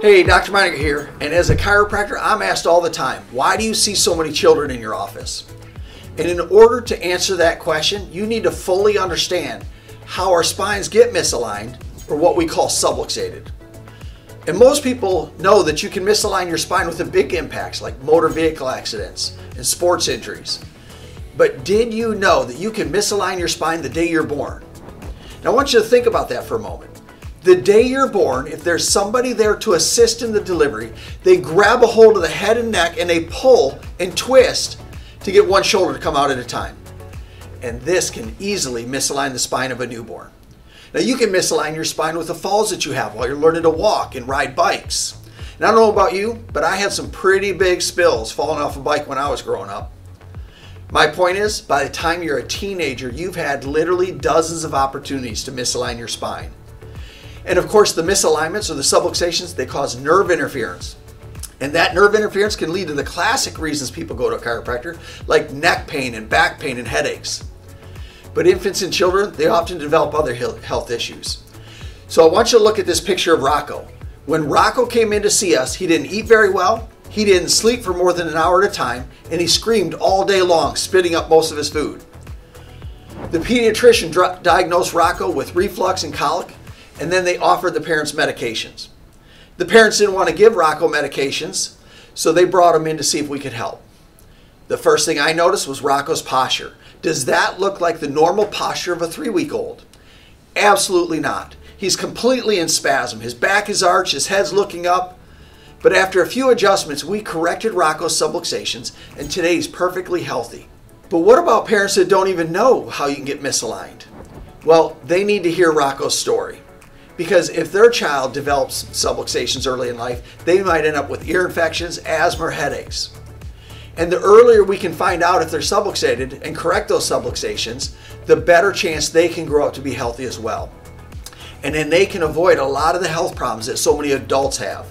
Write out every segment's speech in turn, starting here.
Hey, Dr. Meininger here, and as a chiropractor, I'm asked all the time, why do you see so many children in your office? And in order to answer that question, you need to fully understand how our spines get misaligned, or what we call subluxated. And most people know that you can misalign your spine with the big impacts like motor vehicle accidents and sports injuries. But did you know that you can misalign your spine the day you're born? Now I want you to think about that for a moment. The day you're born, if there's somebody there to assist in the delivery, they grab a hold of the head and neck and they pull and twist to get one shoulder to come out at a time. And this can easily misalign the spine of a newborn. Now you can misalign your spine with the falls that you have while you're learning to walk and ride bikes. And I don't know about you, but I had some pretty big spills falling off a bike when I was growing up. My point is, by the time you're a teenager, you've had literally dozens of opportunities to misalign your spine. And of course, the misalignments or the subluxations, they cause nerve interference. And that nerve interference can lead to the classic reasons people go to a chiropractor, like neck pain and back pain and headaches. But infants and children, they often develop other health issues. So I want you to look at this picture of Rocco. When Rocco came in to see us, he didn't eat very well, he didn't sleep for more than an hour at a time, and he screamed all day long, spitting up most of his food. The pediatrician diagnosed Rocco with reflux and colic, and then they offered the parents medications. The parents didn't want to give Rocco medications, so they brought him in to see if we could help. The first thing I noticed was Rocco's posture. Does that look like the normal posture of a three week old? Absolutely not. He's completely in spasm. His back is arched, his head's looking up. But after a few adjustments, we corrected Rocco's subluxations, and today he's perfectly healthy. But what about parents that don't even know how you can get misaligned? Well, they need to hear Rocco's story. Because if their child develops subluxations early in life, they might end up with ear infections, asthma, or headaches. And the earlier we can find out if they're subluxated and correct those subluxations, the better chance they can grow up to be healthy as well. And then they can avoid a lot of the health problems that so many adults have.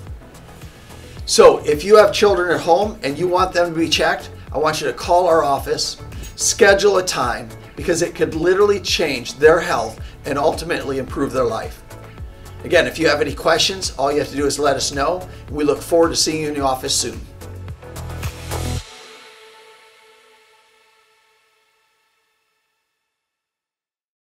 So if you have children at home and you want them to be checked, I want you to call our office, schedule a time, because it could literally change their health and ultimately improve their life. Again, if you have any questions, all you have to do is let us know. We look forward to seeing you in the office soon.